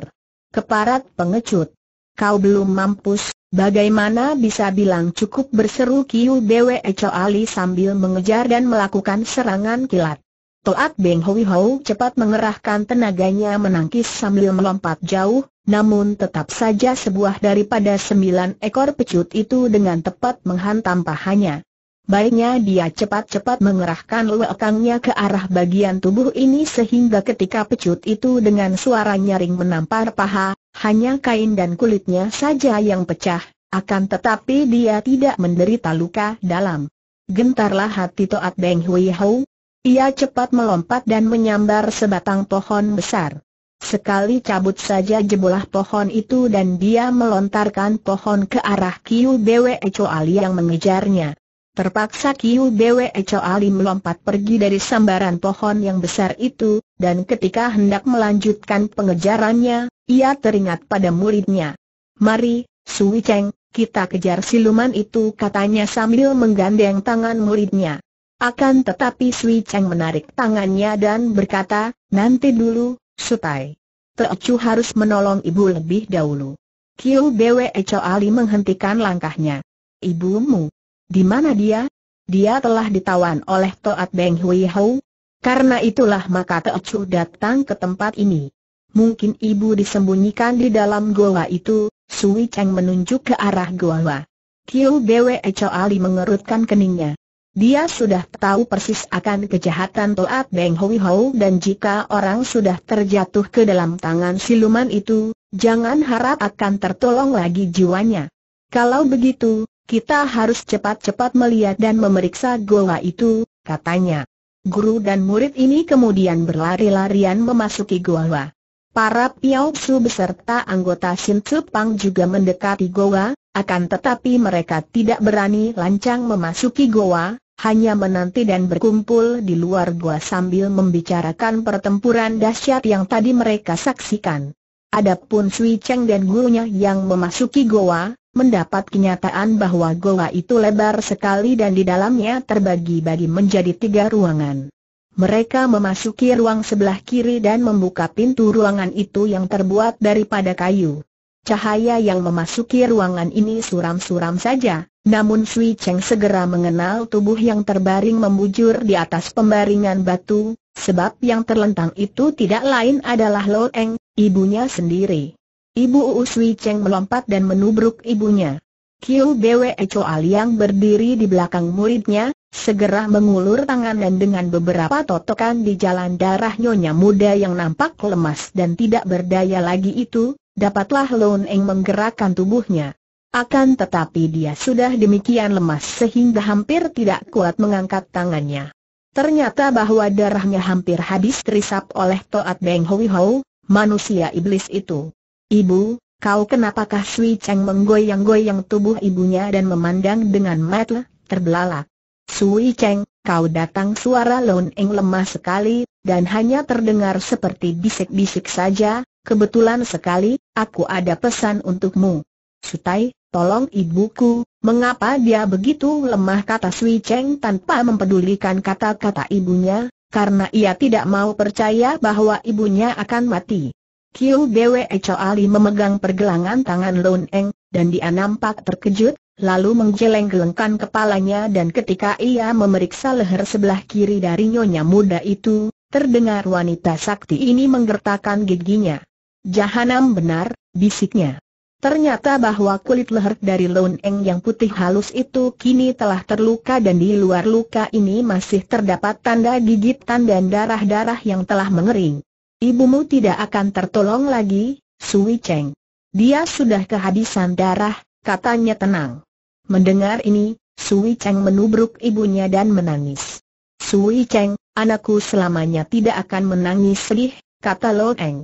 Keparat pengecut. Kau belum mampus, Bagaimana bisa bilang cukup berseru Kiu Bwe Ali sambil mengejar dan melakukan serangan kilat. Toat Beng Hui Hou cepat mengerahkan tenaganya menangkis sambil melompat jauh, namun tetap saja sebuah daripada sembilan ekor pecut itu dengan tepat menghantam pahanya. Baiknya dia cepat-cepat mengerahkan lekangnya ke arah bagian tubuh ini sehingga ketika pecut itu dengan suara nyaring menampar paha, hanya kain dan kulitnya saja yang pecah, akan tetapi dia tidak menderita luka dalam. gentarlah hati Toat Beng Hui Hou. Ia cepat melompat dan menyambar sebatang pohon besar. Sekali cabut saja jebolah pohon itu dan dia melontarkan pohon ke arah Kiu Bwe Ali yang mengejarnya. Terpaksa Kiu Bwe Ali melompat pergi dari sambaran pohon yang besar itu, dan ketika hendak melanjutkan pengejarannya, ia teringat pada muridnya. Mari, Sui Cheng, kita kejar siluman itu katanya sambil menggandeng tangan muridnya. Akan tetapi Sui Cheng menarik tangannya dan berkata, nanti dulu, Sutai. Teocu harus menolong ibu lebih dahulu. Kiu Bwe Ali menghentikan langkahnya. Ibumu? Di mana dia? Dia telah ditawan oleh Toat Beng Hui Hou. Karena itulah maka Teocu datang ke tempat ini. Mungkin ibu disembunyikan di dalam goa itu, Sui Cheng menunjuk ke arah goa. Kiu Bwe Ali mengerutkan keningnya. Dia sudah tahu persis akan kejahatan Toat Beng Hui Hou dan jika orang sudah terjatuh ke dalam tangan siluman itu, jangan harap akan tertolong lagi jiwanya. Kalau begitu, kita harus cepat-cepat melihat dan memeriksa goa itu, katanya. Guru dan murid ini kemudian berlari-larian memasuki goa. Para Piao Su beserta anggota Sin Pang juga mendekati goa, akan tetapi mereka tidak berani lancang memasuki goa, hanya menanti dan berkumpul di luar gua sambil membicarakan pertempuran dahsyat yang tadi mereka saksikan. Adapun Sui Cheng dan gurunya yang memasuki goa, mendapat kenyataan bahwa goa itu lebar sekali dan di dalamnya terbagi-bagi menjadi tiga ruangan. Mereka memasuki ruang sebelah kiri dan membuka pintu ruangan itu yang terbuat daripada kayu. Cahaya yang memasuki ruangan ini suram-suram saja, namun Sui Cheng segera mengenal tubuh yang terbaring membujur di atas pembaringan batu, sebab yang terlentang itu tidak lain adalah Lo Eng, ibunya sendiri. Ibu U Sui Cheng melompat dan menubruk ibunya. Kiu Bwe Choal yang berdiri di belakang muridnya, segera mengulur tangan dan dengan beberapa totokan di jalan darah nyonya muda yang nampak lemas dan tidak berdaya lagi itu, dapatlah Lon Eng menggerakkan tubuhnya. Akan tetapi dia sudah demikian lemas sehingga hampir tidak kuat mengangkat tangannya. Ternyata bahwa darahnya hampir habis terisap oleh Toat Beng Hui Hou, manusia iblis itu. Ibu, kau kenapakah Sui Cheng menggoyang-goyang tubuh ibunya dan memandang dengan mata terbelalak. Sui Cheng, kau datang suara Lon Eng lemah sekali, dan hanya terdengar seperti bisik-bisik saja, kebetulan sekali, aku ada pesan untukmu. Sutai, Tolong ibuku, mengapa dia begitu lemah kata Sui Cheng tanpa mempedulikan kata-kata ibunya, karena ia tidak mau percaya bahwa ibunya akan mati. Kiu Bwe Ali memegang pergelangan tangan Lon Eng, dan dia nampak terkejut, lalu menggeleng-gelengkan kepalanya dan ketika ia memeriksa leher sebelah kiri dari nyonya muda itu, terdengar wanita sakti ini menggertakkan giginya. Jahanam benar, bisiknya. Ternyata bahwa kulit leher dari Lon Eng yang putih halus itu kini telah terluka dan di luar luka ini masih terdapat tanda gigitan dan darah-darah yang telah mengering. Ibumu tidak akan tertolong lagi, Sui Cheng. Dia sudah kehabisan darah, katanya tenang. Mendengar ini, Sui Cheng menubruk ibunya dan menangis. Sui Cheng, anakku selamanya tidak akan menangis sedih, kata Lon Eng.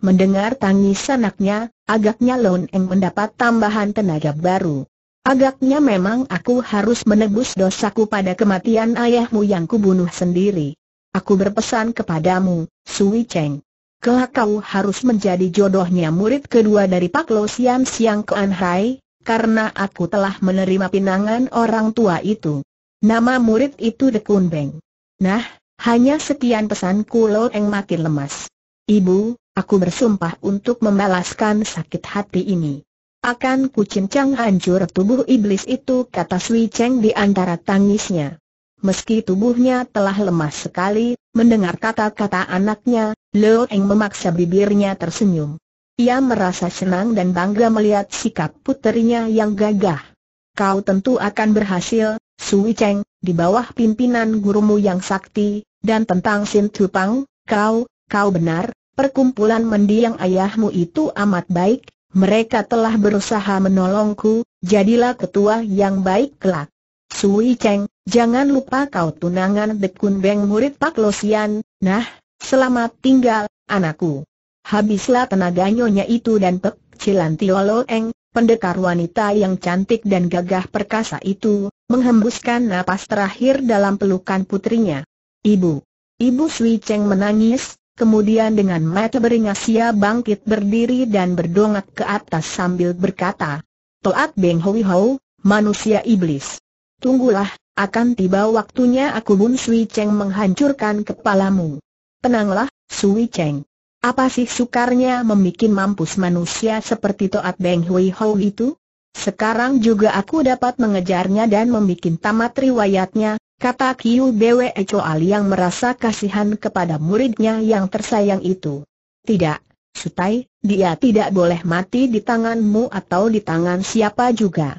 Mendengar tangis anaknya, agaknya Lon Eng mendapat tambahan tenaga baru. Agaknya memang aku harus menebus dosaku pada kematian ayahmu yang kubunuh sendiri. Aku berpesan kepadamu, Sui Cheng. Kelak kau harus menjadi jodohnya murid kedua dari Pak Lo Sian Siang Kuan Hai, karena aku telah menerima pinangan orang tua itu. Nama murid itu Dekun Beng. Nah, hanya sekian pesanku Lo Eng makin lemas. Ibu, Aku bersumpah untuk membalaskan sakit hati ini. Akan kucincang hancur tubuh iblis itu kata Sui Cheng di antara tangisnya. Meski tubuhnya telah lemas sekali, mendengar kata-kata anaknya, Leo Eng memaksa bibirnya tersenyum. Ia merasa senang dan bangga melihat sikap puterinya yang gagah. Kau tentu akan berhasil, Sui Cheng, di bawah pimpinan gurumu yang sakti, dan tentang Sin Tupang, kau, kau benar, Perkumpulan mendiang ayahmu itu amat baik, mereka telah berusaha menolongku, jadilah ketua yang baik kelak. Sui Cheng, Jangan lupa kau tunangan Dekun Beng murid Pak Losian, nah, selamat tinggal, anakku. Habislah tenaga nyonya itu dan Pek Cilanti Eng, pendekar wanita yang cantik dan gagah perkasa itu, menghembuskan napas terakhir dalam pelukan putrinya. Ibu. Ibu Sui Cheng menangis, kemudian dengan mata beringas ia bangkit berdiri dan berdongak ke atas sambil berkata, Toat Beng Hui Hou, manusia iblis. Tunggulah, akan tiba waktunya aku Bun Sui Cheng menghancurkan kepalamu. Tenanglah, Sui Cheng. Apa sih sukarnya membuat mampus manusia seperti Toat Beng Hui Hou itu? Sekarang juga aku dapat mengejarnya dan membuat tamat riwayatnya, kata Kiu Bwe Ali yang merasa kasihan kepada muridnya yang tersayang itu. Tidak, Sutai, dia tidak boleh mati di tanganmu atau di tangan siapa juga.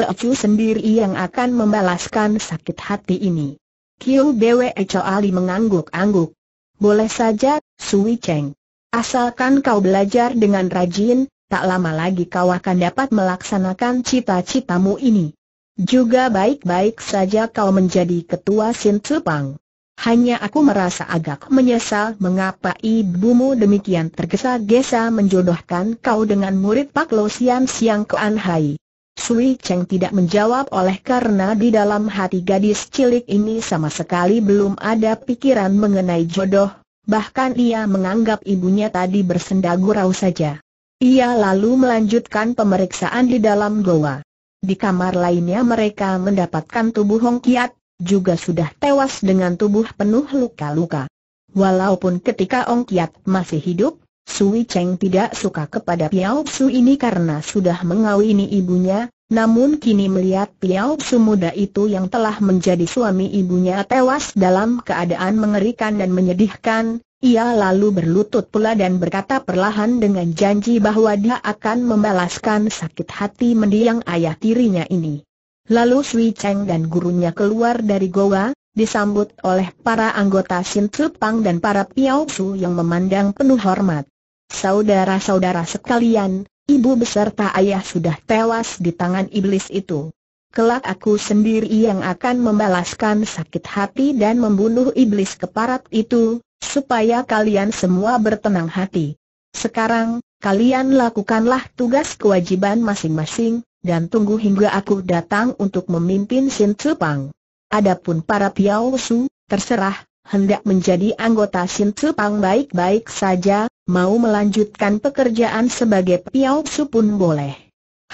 Teocu sendiri yang akan membalaskan sakit hati ini. Kiu Bwe Ali mengangguk-angguk. Boleh saja, Sui Cheng. Asalkan kau belajar dengan rajin, tak lama lagi kau akan dapat melaksanakan cita-citamu ini. Juga baik-baik saja kau menjadi ketua Sin Tsupang. Hanya aku merasa agak menyesal mengapa ibumu demikian tergesa-gesa menjodohkan kau dengan murid Pak Losian Siang Kuan Hai. Sui Cheng tidak menjawab oleh karena di dalam hati gadis cilik ini sama sekali belum ada pikiran mengenai jodoh, bahkan ia menganggap ibunya tadi bersenda gurau saja. Ia lalu melanjutkan pemeriksaan di dalam goa. Di kamar lainnya mereka mendapatkan tubuh Hong Kiat, juga sudah tewas dengan tubuh penuh luka-luka. Walaupun ketika Ong Kiat masih hidup, Sui Cheng tidak suka kepada Piao Su ini karena sudah mengawini ibunya, namun kini melihat Piao Su muda itu yang telah menjadi suami ibunya tewas dalam keadaan mengerikan dan menyedihkan, ia lalu berlutut pula dan berkata perlahan dengan janji bahwa dia akan membalaskan sakit hati mendiang ayah tirinya ini. Lalu Sui Cheng dan gurunya keluar dari goa, disambut oleh para anggota Sin Pang dan para Piao Su yang memandang penuh hormat. Saudara-saudara sekalian, ibu beserta ayah sudah tewas di tangan iblis itu. Kelak aku sendiri yang akan membalaskan sakit hati dan membunuh iblis keparat itu, supaya kalian semua bertenang hati. Sekarang, kalian lakukanlah tugas kewajiban masing-masing, dan tunggu hingga aku datang untuk memimpin Sin Tsupang. Adapun para Piao Su, terserah, hendak menjadi anggota Sin Tsupang baik-baik saja, mau melanjutkan pekerjaan sebagai Piao Su pun boleh.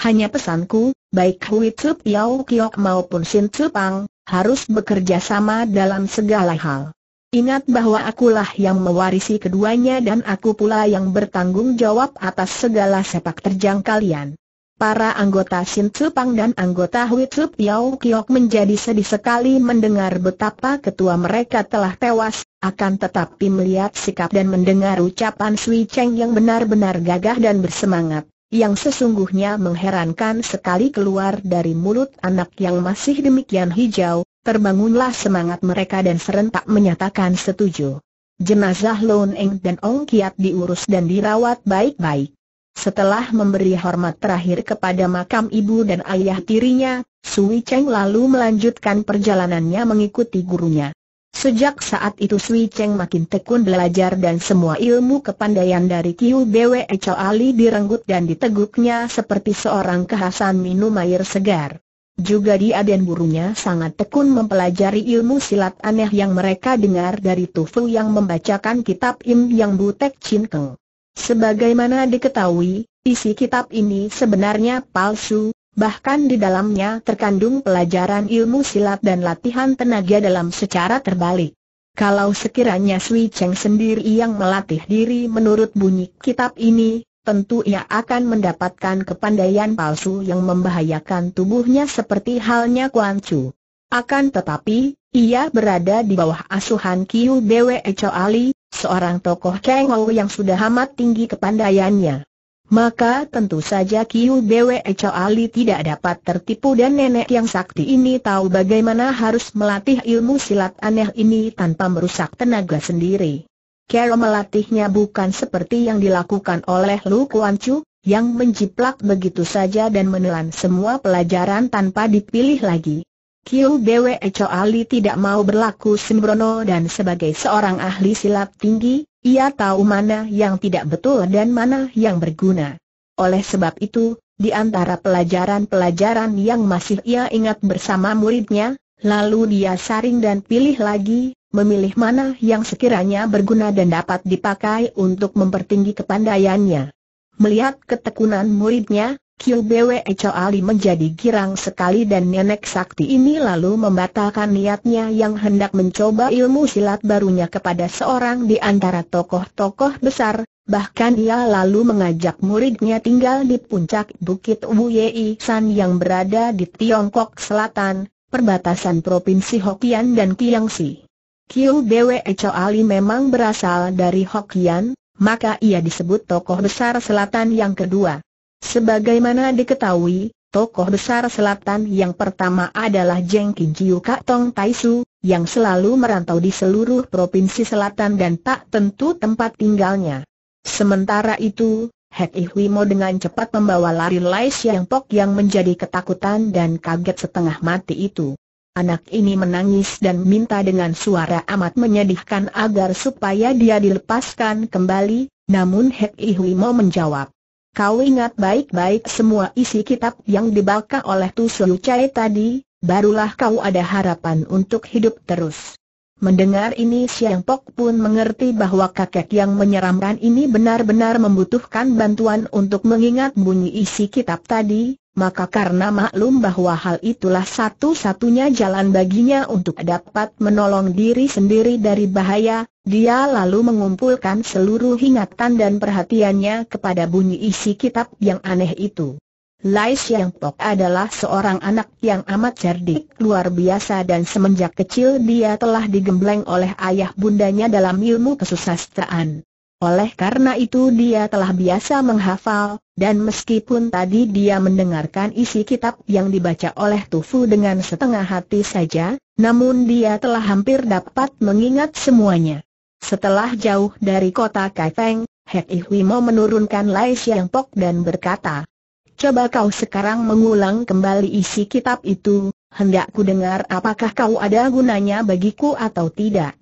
Hanya pesanku, baik Hui Tsu Piao Kiok maupun Sin Tsupang, harus bekerja sama dalam segala hal. Ingat bahwa akulah yang mewarisi keduanya dan aku pula yang bertanggung jawab atas segala sepak terjang kalian. Para anggota Shin Pang dan anggota Hui Tzu Piao Kiok menjadi sedih sekali mendengar betapa ketua mereka telah tewas, akan tetapi melihat sikap dan mendengar ucapan Sui Cheng yang benar-benar gagah dan bersemangat, yang sesungguhnya mengherankan sekali keluar dari mulut anak yang masih demikian hijau, terbangunlah semangat mereka dan serentak menyatakan setuju. Jenazah Lon Eng dan Ong Kiat diurus dan dirawat baik-baik. Setelah memberi hormat terakhir kepada makam ibu dan ayah tirinya, Sui Cheng lalu melanjutkan perjalanannya mengikuti gurunya. Sejak saat itu Sui Cheng makin tekun belajar dan semua ilmu kepandaian dari Kiu Bwe Chow Ali direnggut dan diteguknya seperti seorang khasan minum air segar. Juga dia dan gurunya sangat tekun mempelajari ilmu silat aneh yang mereka dengar dari Tufu yang membacakan kitab Im Yang Butek Chin Keng. Sebagaimana diketahui, isi kitab ini sebenarnya palsu, bahkan di dalamnya terkandung pelajaran ilmu silat dan latihan tenaga dalam secara terbalik. Kalau sekiranya Sui Cheng sendiri yang melatih diri menurut bunyi kitab ini, tentu ia akan mendapatkan kepandaian palsu yang membahayakan tubuhnya seperti halnya Kuan Chu. Akan tetapi, ia berada di bawah asuhan Kiu Bwe Cho Ali, seorang tokoh Kengou yang sudah amat tinggi kepandaiannya. Maka tentu saja Kiu Bwe Ali tidak dapat tertipu dan nenek yang sakti ini tahu bagaimana harus melatih ilmu silat aneh ini tanpa merusak tenaga sendiri. Cara melatihnya bukan seperti yang dilakukan oleh Lu Kuan Chu, yang menjiplak begitu saja dan menelan semua pelajaran tanpa dipilih lagi. Kiu Bwe Ali tidak mau berlaku sembrono dan sebagai seorang ahli silat tinggi, ia tahu mana yang tidak betul dan mana yang berguna. Oleh sebab itu, di antara pelajaran-pelajaran yang masih ia ingat bersama muridnya, lalu dia saring dan pilih lagi, memilih mana yang sekiranya berguna dan dapat dipakai untuk mempertinggi kepandaiannya. Melihat ketekunan muridnya, Kiu Bwe Ali menjadi girang sekali dan nenek sakti ini lalu membatalkan niatnya yang hendak mencoba ilmu silat barunya kepada seorang di antara tokoh-tokoh besar, bahkan ia lalu mengajak muridnya tinggal di puncak Bukit Wuyei San yang berada di Tiongkok Selatan, perbatasan Provinsi Hokkien dan Kiangsi. Kiu Bwe Ali memang berasal dari Hokkien, maka ia disebut tokoh besar selatan yang kedua. Sebagaimana diketahui, tokoh besar selatan yang pertama adalah Jeng Kin Jiu Kak Tong Tai Su, yang selalu merantau di seluruh provinsi selatan dan tak tentu tempat tinggalnya. Sementara itu, Hek Ihwimo dengan cepat membawa lari Lai Siang Pok yang menjadi ketakutan dan kaget setengah mati itu. Anak ini menangis dan minta dengan suara amat menyedihkan agar supaya dia dilepaskan kembali, namun Hek Ihwimo menjawab, Kau ingat baik-baik semua isi kitab yang dibaca oleh Tu Su Chai tadi, barulah kau ada harapan untuk hidup terus. Mendengar ini Siang Pok pun mengerti bahwa kakek yang menyeramkan ini benar-benar membutuhkan bantuan untuk mengingat bunyi isi kitab tadi, maka karena maklum bahwa hal itulah satu-satunya jalan baginya untuk dapat menolong diri sendiri dari bahaya, dia lalu mengumpulkan seluruh ingatan dan perhatiannya kepada bunyi isi kitab yang aneh itu. Lai Xiang Pok adalah seorang anak yang amat cerdik luar biasa dan semenjak kecil dia telah digembleng oleh ayah bundanya dalam ilmu kesusastraan. Oleh karena itu dia telah biasa menghafal, dan meskipun tadi dia mendengarkan isi kitab yang dibaca oleh Tufu dengan setengah hati saja, namun dia telah hampir dapat mengingat semuanya. Setelah jauh dari kota Kaifeng, Hek Ihwimo menurunkan Lai Xiang Pok dan berkata, Coba kau sekarang mengulang kembali isi kitab itu, hendak ku dengar apakah kau ada gunanya bagiku atau tidak.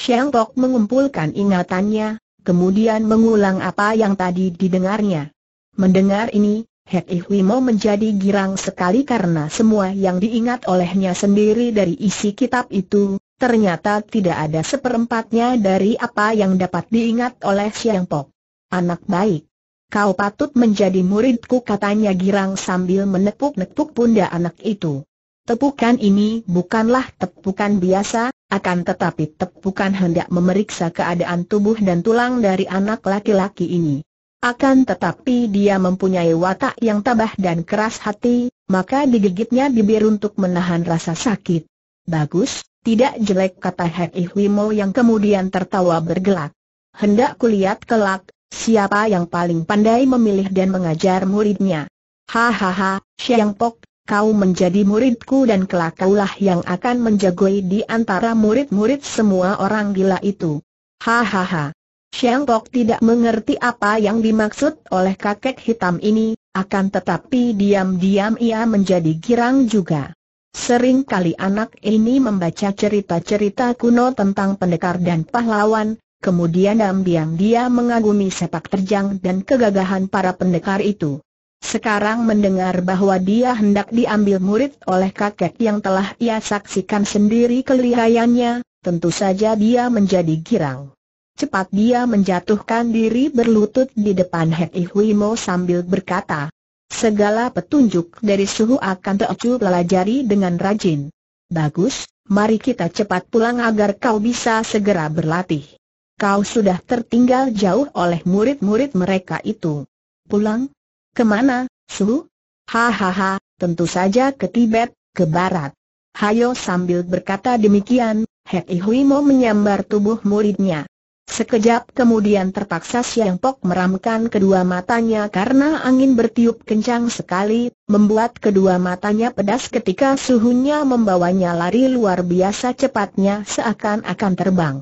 Xiang Tok mengumpulkan ingatannya, kemudian mengulang apa yang tadi didengarnya. Mendengar ini, Hek Ihwimo menjadi girang sekali karena semua yang diingat olehnya sendiri dari isi kitab itu, ternyata tidak ada seperempatnya dari apa yang dapat diingat oleh Xiang Pok. Anak baik. Kau patut menjadi muridku katanya girang sambil menepuk-nepuk pundak anak itu. Tepukan ini bukanlah tepukan biasa, akan tetapi tepukan hendak memeriksa keadaan tubuh dan tulang dari anak laki-laki ini. Akan tetapi dia mempunyai watak yang tabah dan keras hati, maka digigitnya bibir untuk menahan rasa sakit. Bagus, tidak jelek kata Hek Ihwimo yang kemudian tertawa bergelak. Hendak kulihat kelak, Siapa yang paling pandai memilih dan mengajar muridnya? Hahaha, Xiang Pok, kau menjadi muridku dan kelak kaulah yang akan menjagoi di antara murid-murid semua orang gila itu. Hahaha. Xiang Pok tidak mengerti apa yang dimaksud oleh kakek hitam ini, akan tetapi diam-diam ia menjadi girang juga. Sering kali anak ini membaca cerita-cerita kuno tentang pendekar dan pahlawan, Kemudian diam-diam dia mengagumi sepak terjang dan kegagahan para pendekar itu. Sekarang mendengar bahwa dia hendak diambil murid oleh kakek yang telah ia saksikan sendiri kelihayannya, tentu saja dia menjadi girang. Cepat dia menjatuhkan diri berlutut di depan Hek Ihwimo sambil berkata, Segala petunjuk dari suhu akan teocu pelajari dengan rajin. Bagus, mari kita cepat pulang agar kau bisa segera berlatih kau sudah tertinggal jauh oleh murid-murid mereka itu. Pulang? Ke mana, Su? Hahaha, tentu saja ke Tibet, ke barat. Hayo sambil berkata demikian, Hek Ihuimo menyambar tubuh muridnya. Sekejap kemudian terpaksa Siang Pok meramkan kedua matanya karena angin bertiup kencang sekali, membuat kedua matanya pedas ketika suhunya membawanya lari luar biasa cepatnya seakan-akan terbang.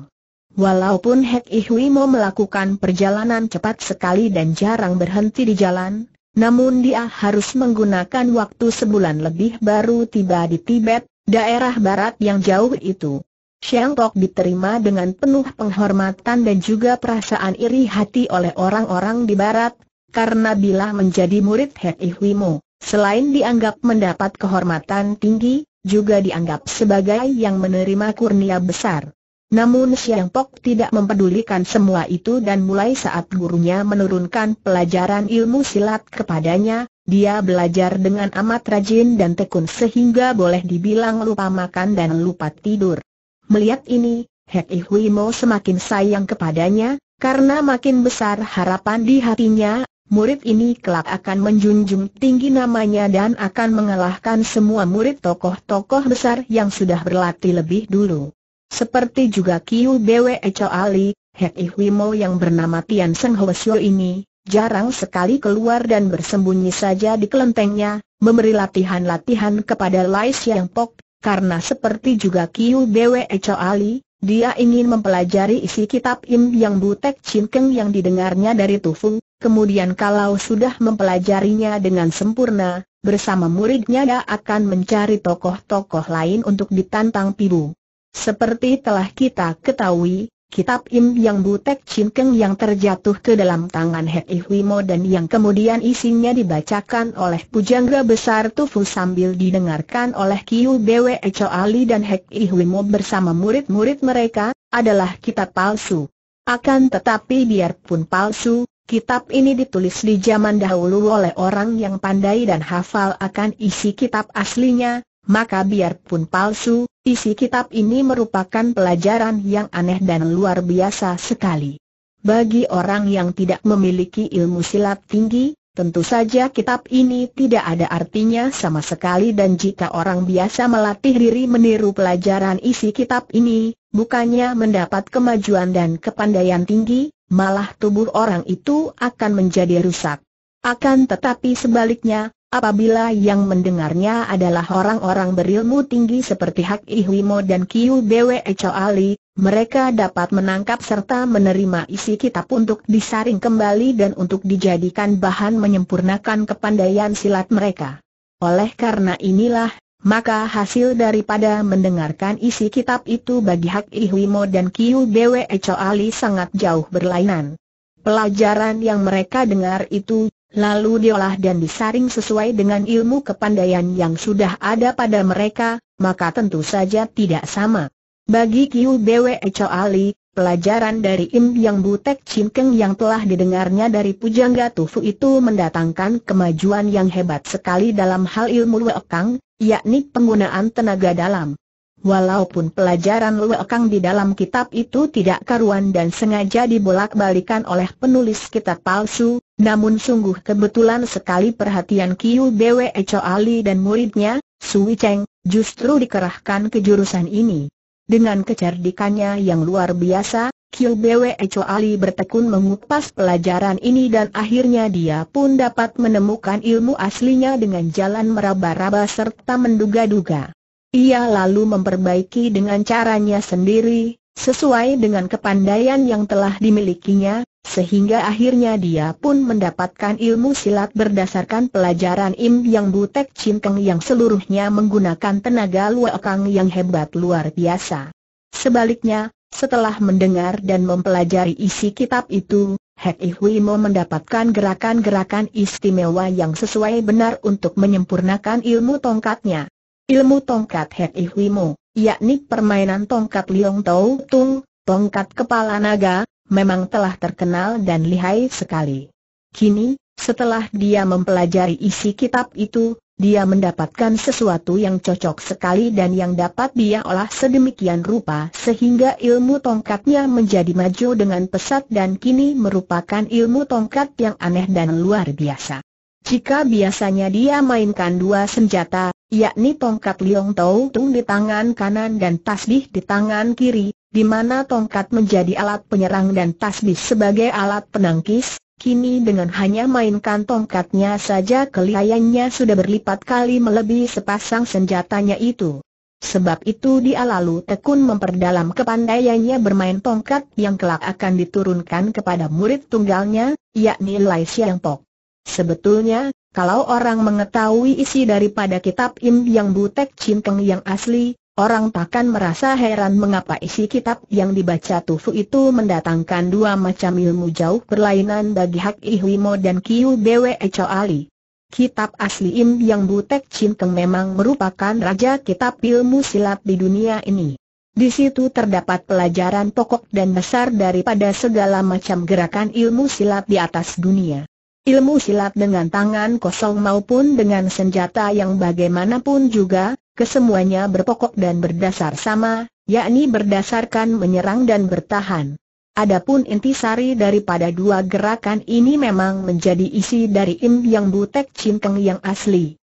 Walaupun Hek Ihwimo melakukan perjalanan cepat sekali dan jarang berhenti di jalan, namun dia harus menggunakan waktu sebulan lebih baru tiba di Tibet, daerah barat yang jauh itu. Xiang Tok diterima dengan penuh penghormatan dan juga perasaan iri hati oleh orang-orang di barat, karena bila menjadi murid Hei Huimo, selain dianggap mendapat kehormatan tinggi, juga dianggap sebagai yang menerima kurnia besar. Namun Xiang Tok tidak mempedulikan semua itu dan mulai saat gurunya menurunkan pelajaran ilmu silat kepadanya, dia belajar dengan amat rajin dan tekun sehingga boleh dibilang lupa makan dan lupa tidur. Melihat ini, Hei Huimo semakin sayang kepadanya, karena makin besar harapan di hatinya, murid ini kelak akan menjunjung tinggi namanya dan akan mengalahkan semua murid tokoh-tokoh besar yang sudah berlatih lebih dulu. Seperti juga Kiu Bwe Echo Ali, Hei Huimo yang bernama Tian Seng Hwasyo ini, jarang sekali keluar dan bersembunyi saja di kelentengnya, memberi latihan-latihan kepada Lai Siang Pok, karena seperti juga Kiu Bwe Ali, dia ingin mempelajari isi kitab Im Yang Butek Chin Keng yang didengarnya dari Tufu, kemudian kalau sudah mempelajarinya dengan sempurna, bersama muridnya dia akan mencari tokoh-tokoh lain untuk ditantang Pibu. Seperti telah kita ketahui, Kitab Im Yang Butek Chin Keng yang terjatuh ke dalam tangan Hei Huimo dan yang kemudian isinya dibacakan oleh pujangga besar Tufu sambil didengarkan oleh Kiu Bwe Echo Ali dan Hei Huimo bersama murid-murid mereka, adalah kitab palsu. Akan tetapi biarpun palsu, kitab ini ditulis di zaman dahulu oleh orang yang pandai dan hafal akan isi kitab aslinya, maka biarpun palsu, isi kitab ini merupakan pelajaran yang aneh dan luar biasa sekali. Bagi orang yang tidak memiliki ilmu silat tinggi, tentu saja kitab ini tidak ada artinya sama sekali dan jika orang biasa melatih diri meniru pelajaran isi kitab ini, bukannya mendapat kemajuan dan kepandaian tinggi, malah tubuh orang itu akan menjadi rusak. Akan tetapi sebaliknya, Apabila yang mendengarnya adalah orang-orang berilmu tinggi seperti Hak Ihwimo dan Kiu Bwe Ali, mereka dapat menangkap serta menerima isi kitab untuk disaring kembali dan untuk dijadikan bahan menyempurnakan kepandaian silat mereka. Oleh karena inilah, maka hasil daripada mendengarkan isi kitab itu bagi Hak Ihwimo dan Kiu Bwe Ali sangat jauh berlainan. Pelajaran yang mereka dengar itu lalu diolah dan disaring sesuai dengan ilmu kepandaian yang sudah ada pada mereka, maka tentu saja tidak sama. Bagi Kiu Bwe Echo Ali, pelajaran dari Im Yang Butek Chin Keng yang telah didengarnya dari Pujangga Tufu itu mendatangkan kemajuan yang hebat sekali dalam hal ilmu Wekang, yakni penggunaan tenaga dalam. Walaupun pelajaran Luekang di dalam kitab itu tidak karuan dan sengaja dibolak-balikan oleh penulis kitab palsu, namun sungguh kebetulan sekali perhatian Kiu Bwe Echo Ali dan muridnya, Sui Cheng, justru dikerahkan ke jurusan ini. Dengan kecerdikannya yang luar biasa, Kiu Bwe Echo Ali bertekun mengupas pelajaran ini dan akhirnya dia pun dapat menemukan ilmu aslinya dengan jalan meraba-raba serta menduga-duga. Ia lalu memperbaiki dengan caranya sendiri, sesuai dengan kepandaian yang telah dimilikinya, sehingga akhirnya dia pun mendapatkan ilmu silat berdasarkan pelajaran Im Yang Butek Cinkeng yang seluruhnya menggunakan tenaga luakang yang hebat luar biasa. Sebaliknya, setelah mendengar dan mempelajari isi kitab itu, Hei Huimo mendapatkan gerakan-gerakan istimewa yang sesuai benar untuk menyempurnakan ilmu tongkatnya. Ilmu tongkat Hei Huimo, yakni permainan tongkat Liong Tau Tung, tongkat kepala naga, memang telah terkenal dan lihai sekali. Kini, setelah dia mempelajari isi kitab itu, dia mendapatkan sesuatu yang cocok sekali dan yang dapat dia olah sedemikian rupa sehingga ilmu tongkatnya menjadi maju dengan pesat dan kini merupakan ilmu tongkat yang aneh dan luar biasa. Jika biasanya dia mainkan dua senjata, yakni tongkat Liong Tau Tung di tangan kanan dan tasbih di tangan kiri, di mana tongkat menjadi alat penyerang dan tasbih sebagai alat penangkis, kini dengan hanya mainkan tongkatnya saja kelihayannya sudah berlipat kali melebihi sepasang senjatanya itu. Sebab itu dia lalu tekun memperdalam kepandaiannya bermain tongkat yang kelak akan diturunkan kepada murid tunggalnya, yakni Lai Siang Pok. Sebetulnya, Kalau orang mengetahui isi daripada kitab Im Yang Butek Cinkeng yang asli, orang takkan merasa heran mengapa isi kitab yang dibaca Tufu itu mendatangkan dua macam ilmu jauh berlainan bagi Hak Ihwimo dan Kiu Bwe Ali. Kitab asli Im Yang Butek Cinkeng memang merupakan raja kitab ilmu silat di dunia ini. Di situ terdapat pelajaran pokok dan besar daripada segala macam gerakan ilmu silat di atas dunia. Ilmu silat dengan tangan kosong maupun dengan senjata yang bagaimanapun juga, kesemuanya berpokok dan berdasar sama, yakni berdasarkan menyerang dan bertahan. Adapun intisari daripada dua gerakan ini memang menjadi isi dari Im Yang Butek Cinkeng yang asli.